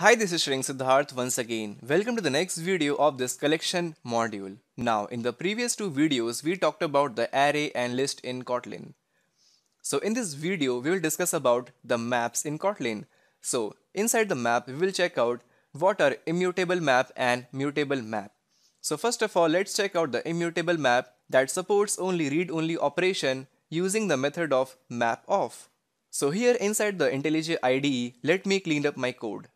Hi, this is Sriyank Siddharth once again. Welcome to the next video of this collection module. Now, in the previous two videos, we talked about the array and list in Kotlin. So in this video, we will discuss about the maps in Kotlin. So inside the map, we will check out what are immutable map and mutable map. So first of all, let's check out the immutable map that supports only read-only operation using the method of map off. So here inside the IntelliJ IDE, let me clean up my code.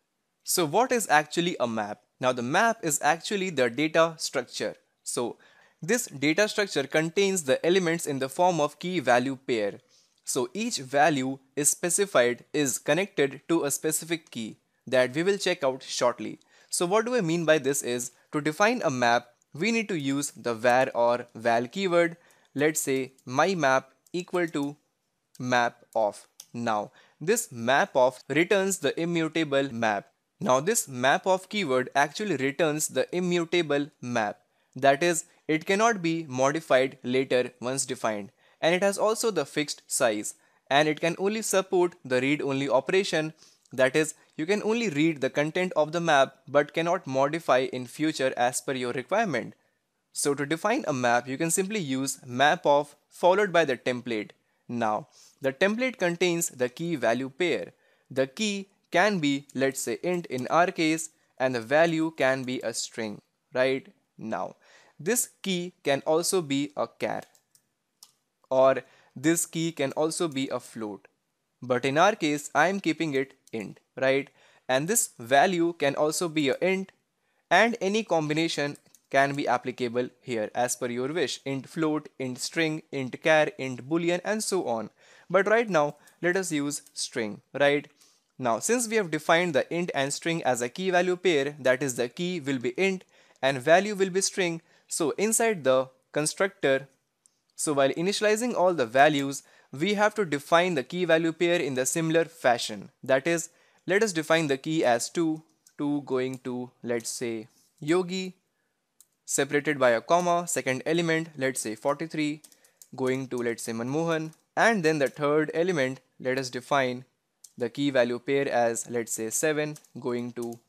So what is actually a map? Now the map is actually the data structure. So this data structure contains the elements in the form of key value pair. So each value is specified is connected to a specific key that we will check out shortly. So what do I mean by this is to define a map we need to use the var or val keyword. Let's say my map equal to map of. Now this map of returns the immutable map. Now this map of keyword actually returns the immutable map. That is it cannot be modified later once defined and it has also the fixed size and it can only support the read only operation that is you can only read the content of the map but cannot modify in future as per your requirement. So to define a map you can simply use map of followed by the template. Now the template contains the key value pair. The key can be let's say int in our case and the value can be a string right now. This key can also be a char or this key can also be a float. But in our case, I am keeping it int, right? And this value can also be a int and any combination can be applicable here as per your wish. Int float, int string, int char, int boolean and so on. But right now, let us use string, right? Now, since we have defined the int and string as a key value pair, that is the key will be int and value will be string. So inside the constructor, so while initializing all the values, we have to define the key value pair in the similar fashion. That is, let us define the key as 2, 2 going to, let's say, yogi, separated by a comma, second element, let's say 43, going to, let's say, Manmohan, and then the third element, let us define the key value pair as, let's say, 7, going to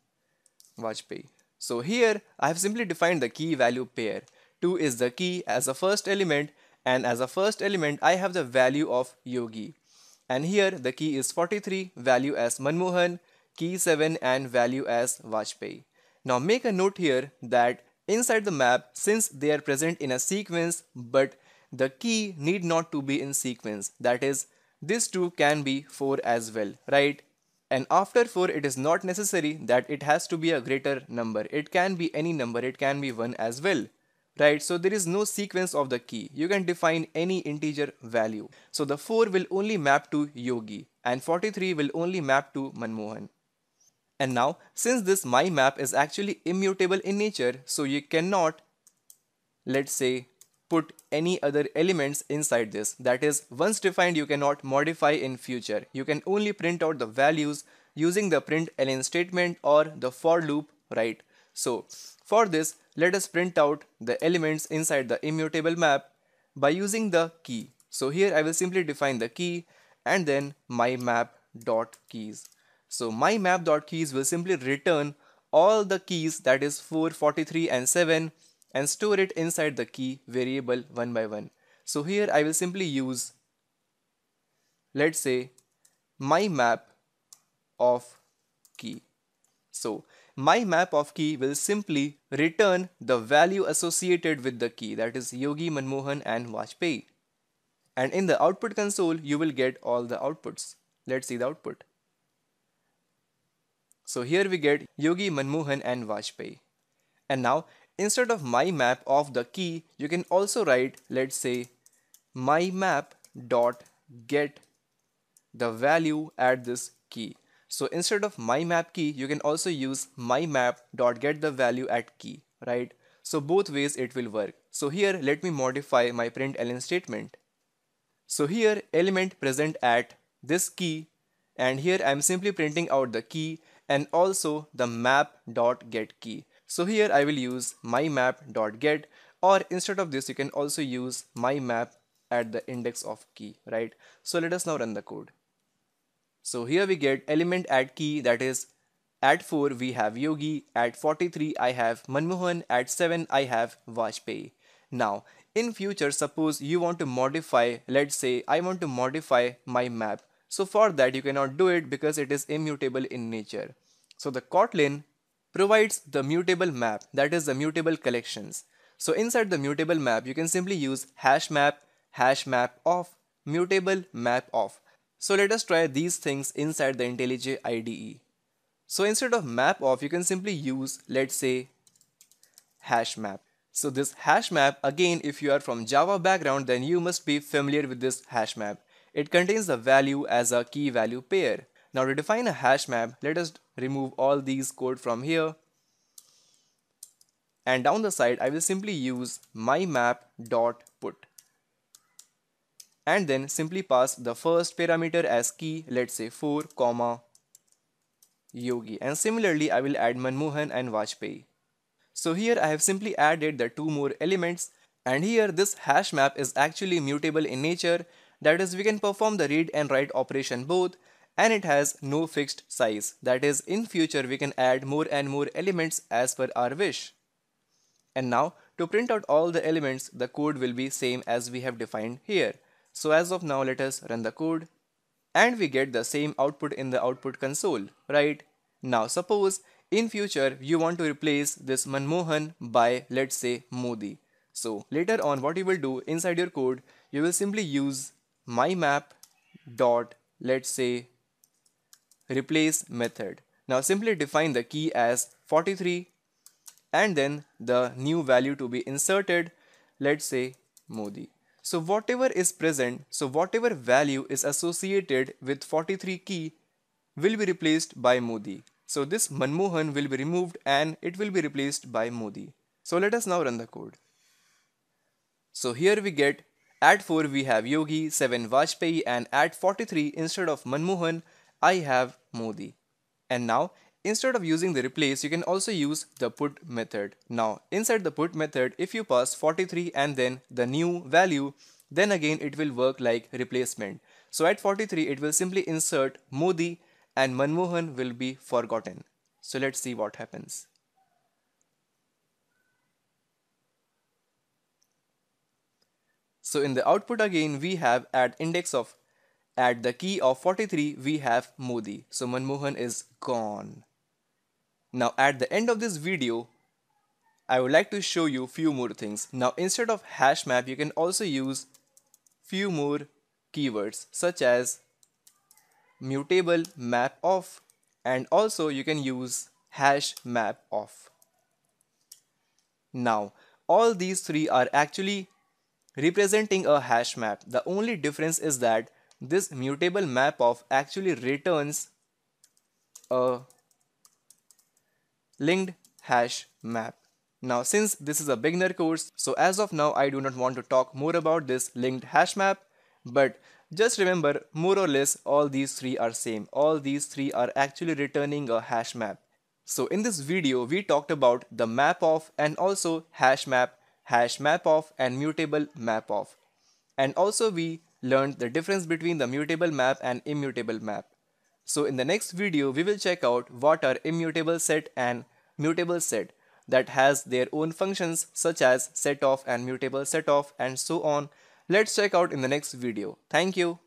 Vajpayee. So here, I have simply defined the key value pair. 2 is the key as a first element and as a first element I have the value of Yogi and here the key is 43 value as Manmohan key 7 and value as Vajpayee. Now make a note here that inside the map since they are present in a sequence but the key need not to be in sequence that is this two can be 4 as well right? And after 4 it is not necessary that it has to be a greater number. It can be any number. It can be 1 as well right? So there is no sequence of the key. You can define any integer value. So the 4 will only map to yogi and 43 will only map to manmohan. And now since this my map is actually immutable in nature so you cannot let's say put any other elements inside this that is once defined you cannot modify in future you can only print out the values using the print ln statement or the for loop right so for this let us print out the elements inside the immutable map by using the key. So here I will simply define the key and then my map dot keys. So my map dot keys will simply return all the keys that is 4, 43 and 7 and store it inside the key variable one by one. So here I will simply use let's say my map of key. So my map of key will simply return the value associated with the key that is Yogi, Manmohan and Vajpayee. And in the output console, you will get all the outputs. Let's see the output. So here we get Yogi, Manmohan and Vajpayee. And now instead of my map of the key, you can also write let's say my map dot get the value at this key. So instead of my map key, you can also use my map dot get the value at key, right? So both ways it will work. So here let me modify my println statement. So here element present at this key and here I'm simply printing out the key and also the map dot get key. So here I will use my map dot get or instead of this you can also use my map at the index of key, right? So let us now run the code. So here we get element at key that is At 4 we have Yogi, at 43 I have Manmohan, at 7 I have Vajpayee. Now in future suppose you want to modify let's say I want to modify my map. So for that you cannot do it because it is immutable in nature. So the Kotlin provides the mutable map that is the mutable collections. So inside the mutable map you can simply use hash map hash map of mutable map of. So let us try these things inside the IntelliJ IDE. So instead of map of, you can simply use, let's say, hash map. So this hash map, again, if you are from Java background, then you must be familiar with this hash map. It contains the value as a key value pair. Now to define a hash map, let us remove all these code from here. And down the side, I will simply use my map dot put. and then simply pass the first parameter as key let's say 4 comma yogi and similarly I will add Manmohan and Vajpayee. So here I have simply added the two more elements and here this hash map is actually mutable in nature that is we can perform the read and write operation both and it has no fixed size that is in future we can add more and more elements as per our wish. And now to print out all the elements the code will be same as we have defined here. So as of now, let us run the code and we get the same output in the output console, right? Now suppose in future you want to replace this Manmohan by let's say Modi. So later on what you will do inside your code, you will simply use mymap dot let's say replace method. Now simply define the key as 43 and then the new value to be inserted, let's say Modi. So whatever is present, so whatever value is associated with 43 key will be replaced by Modi. So this Manmohan will be removed and it will be replaced by Modi. So let us now run the code. So here we get at 4 we have Yogi, 7 Vajpayee and at 43 instead of Manmohan I have Modi. And now Instead of using the replace, you can also use the put method. Now, inside the put method, if you pass 43 and then the new value, then again it will work like replacement. So at 43, it will simply insert Modi and Manmohan will be forgotten. So let's see what happens. So in the output again, we have at index of at the key of 43, we have Modi. So Manmohan is gone. Now at the end of this video, I would like to show you few more things. Now instead of hash map, you can also use few more keywords such as mutable map of and also you can use hash map of. Now all these three are actually representing a hash map. The only difference is that this mutable map of actually returns a linked hash map. Now since this is a beginner course, so as of now I do not want to talk more about this linked hash map, but just remember more or less all these three are same. All these three are actually returning a hash map. So in this video we talked about the map of and also hash map, hash map of and mutable map of. And also we learned the difference between the mutable map and immutable map. So in the next video, we will check out what are immutable set and mutable set that has their own functions such as set of and mutable set of and so on. Let's check out in the next video. Thank you.